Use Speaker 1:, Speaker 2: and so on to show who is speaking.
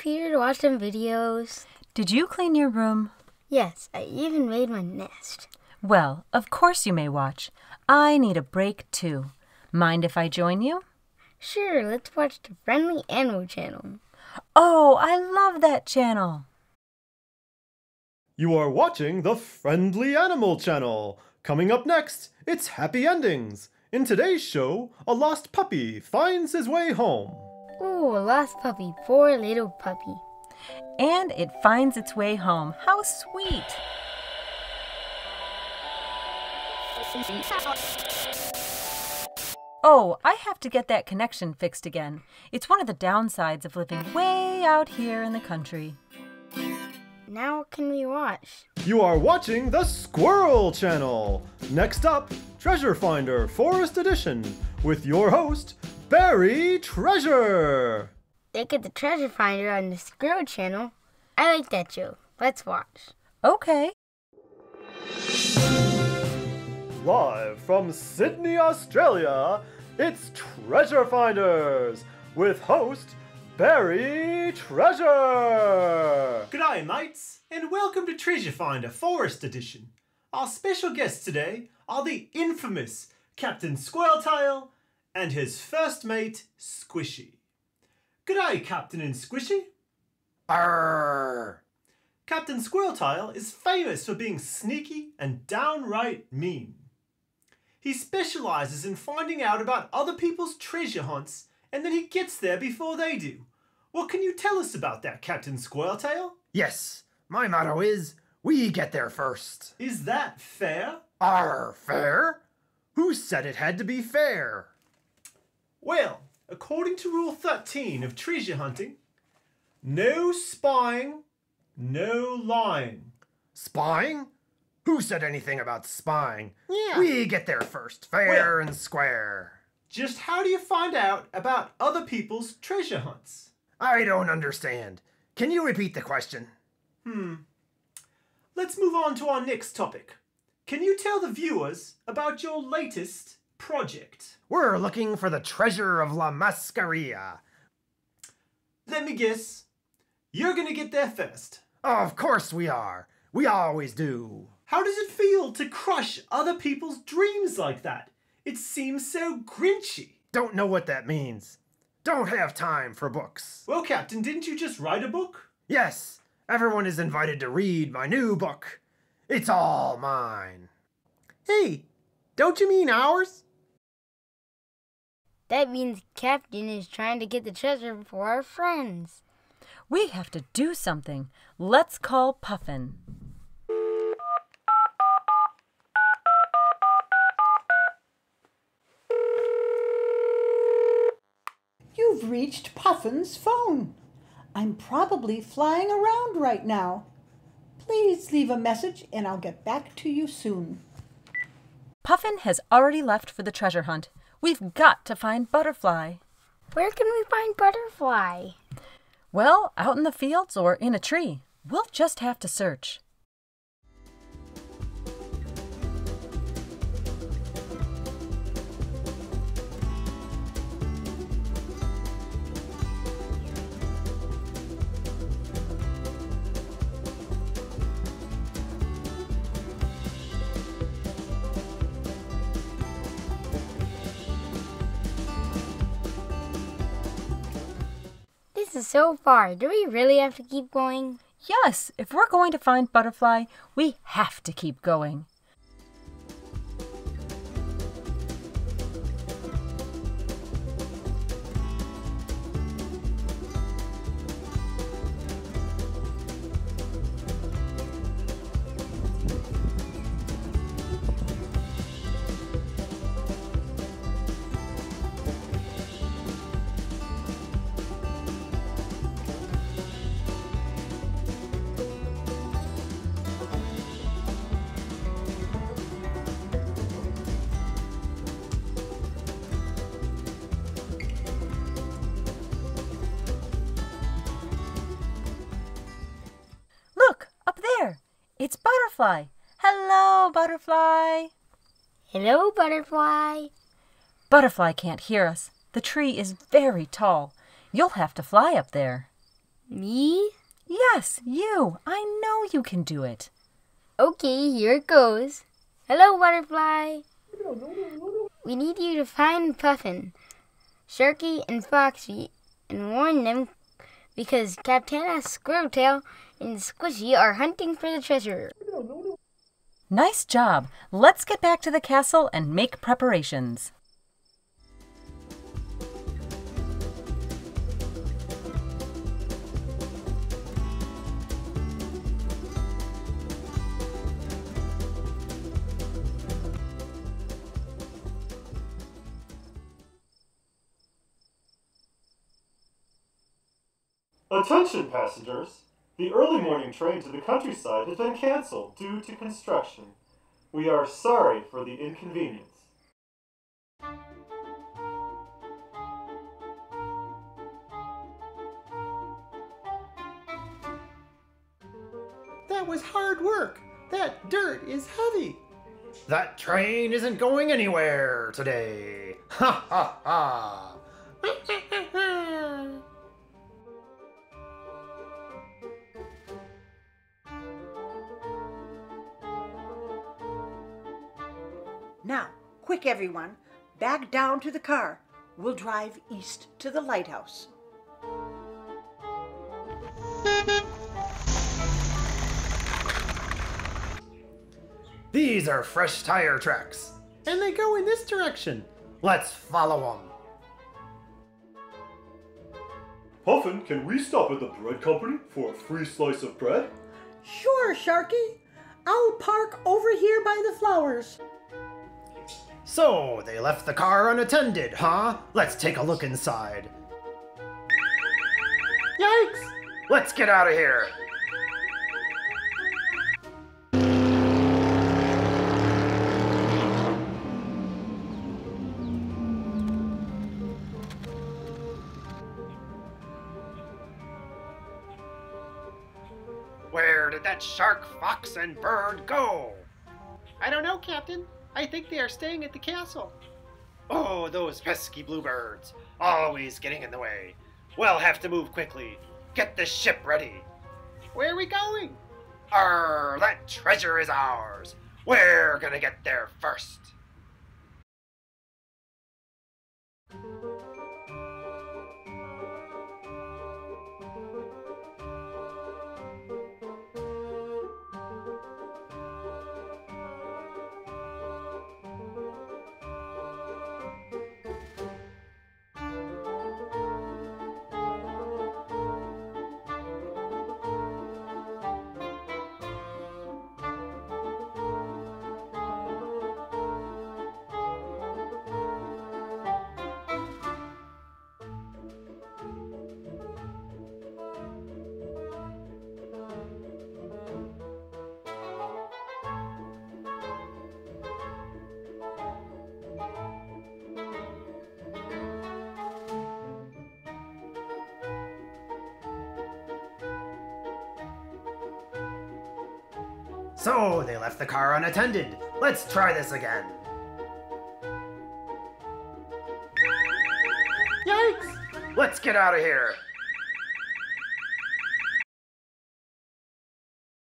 Speaker 1: Peter to watch some videos.
Speaker 2: Did you clean your room?
Speaker 1: Yes, I even made my nest.
Speaker 2: Well, of course you may watch. I need a break too. Mind if I join you?
Speaker 1: Sure, let's watch the Friendly Animal Channel.
Speaker 2: Oh, I love that channel.
Speaker 3: You are watching the Friendly Animal Channel. Coming up next, it's Happy Endings. In today's show, a lost puppy finds his way home.
Speaker 1: Ooh, lost puppy, poor little puppy.
Speaker 2: And it finds its way home. How sweet! Oh, I have to get that connection fixed again. It's one of the downsides of living way out here in the country.
Speaker 1: Now what can we watch?
Speaker 3: You are watching the Squirrel Channel. Next up, Treasure Finder Forest Edition with your host, Barry Treasure.
Speaker 1: They get the treasure finder on the Squirrel Channel. I like that show. Let's watch.
Speaker 2: Okay.
Speaker 3: Live from Sydney, Australia, it's Treasure Finders with host Barry Treasure.
Speaker 4: G'day, mates, and welcome to Treasure Finder Forest Edition. Our special guests today are the infamous Captain Squirreltail and his first mate, Squishy. G'day, Captain and Squishy.
Speaker 3: Arr.
Speaker 4: Captain Squirreltail is famous for being sneaky and downright mean. He specializes in finding out about other people's treasure hunts and then he gets there before they do. What can you tell us about that, Captain Squirreltail?
Speaker 5: Yes, my motto is we get there first.
Speaker 4: Is that fair?
Speaker 5: Are fair? Who said it had to be fair?
Speaker 4: Well, according to Rule 13 of treasure hunting, no spying, no lying.
Speaker 5: Spying? Who said anything about spying?
Speaker 1: Yeah.
Speaker 5: We get there first, fair and square.
Speaker 4: Just how do you find out about other people's treasure hunts?
Speaker 5: I don't understand. Can you repeat the question?
Speaker 4: Hmm. Let's move on to our next topic. Can you tell the viewers about your latest project?
Speaker 5: We're looking for the treasure of La Mascaria.
Speaker 4: Let me guess. You're gonna get there first.
Speaker 5: Of course we are. We always do.
Speaker 4: How does it feel to crush other people's dreams like that? It seems so grinchy.
Speaker 5: Don't know what that means. Don't have time for books.
Speaker 4: Well, Captain, didn't you just write a book?
Speaker 5: Yes, everyone is invited to read my new book. It's all mine. Hey, don't you mean ours?
Speaker 1: That means Captain is trying to get the treasure for our friends.
Speaker 2: We have to do something. Let's call Puffin.
Speaker 6: You've reached Puffin's phone. I'm probably flying around right now. Please leave a message and I'll get back to you soon.
Speaker 2: Puffin has already left for the treasure hunt. We've got to find Butterfly.
Speaker 1: Where can we find Butterfly?
Speaker 2: Well, out in the fields or in a tree. We'll just have to search.
Speaker 1: Is so far. Do we really have to keep going?
Speaker 2: Yes, if we're going to find Butterfly, we have to keep going. Butterfly. Hello, Butterfly.
Speaker 1: Hello, Butterfly.
Speaker 2: Butterfly can't hear us. The tree is very tall. You'll have to fly up there.
Speaker 1: Me?
Speaker 2: Yes, you. I know you can do it.
Speaker 1: Okay, here it goes. Hello, Butterfly. We need you to find Puffin, Sharky, and Foxy and warn them because Captain Squirreltail and Squishy are hunting for the treasure.
Speaker 2: Nice job. Let's get back to the castle and make preparations.
Speaker 4: Attention passengers! The early morning train to the countryside has been cancelled due to construction. We are sorry for the inconvenience.
Speaker 5: That was hard work. That dirt is heavy. That train isn't going anywhere today. Ha ha ha.
Speaker 6: Now, quick everyone, back down to the car. We'll drive east to the lighthouse.
Speaker 5: These are fresh tire tracks. And they go in this direction. Let's follow them.
Speaker 3: Puffin, can we stop at the bread company for a free slice of bread?
Speaker 6: Sure, Sharky. I'll park over here by the flowers.
Speaker 5: So, they left the car unattended, huh? Let's take a look inside. Yikes! Let's get out of here.
Speaker 7: Where did that shark, fox, and bird go?
Speaker 8: I don't know, Captain. I think they are staying at the castle.
Speaker 7: Oh, those pesky bluebirds. Always getting in the way. We'll have to move quickly. Get the ship ready.
Speaker 8: Where are we going?
Speaker 7: Arr, that treasure is ours. We're gonna get there first.
Speaker 5: So, they left the car unattended. Let's try this again. Yikes! Let's get out of here.